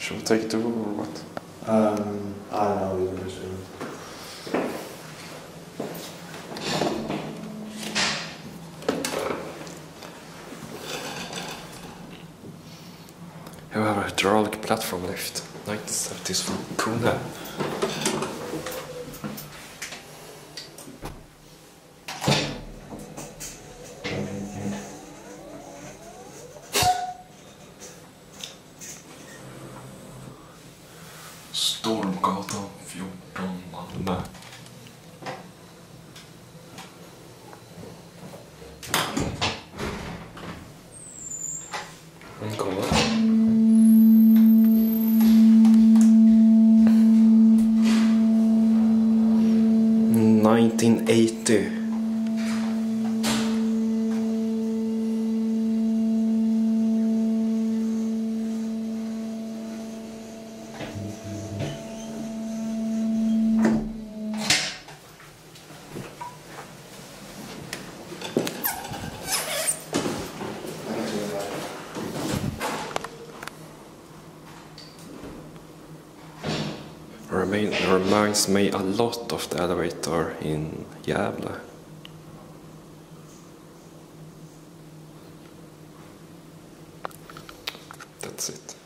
Should we take it over or what? Um, I don't know, we can resume. We have a hydraulic platform lift. 1970s from KONE. Stormgatan 14, Malmö. Den kommer. 1980. Remain, reminds me a lot of the elevator in Gävle. That's it.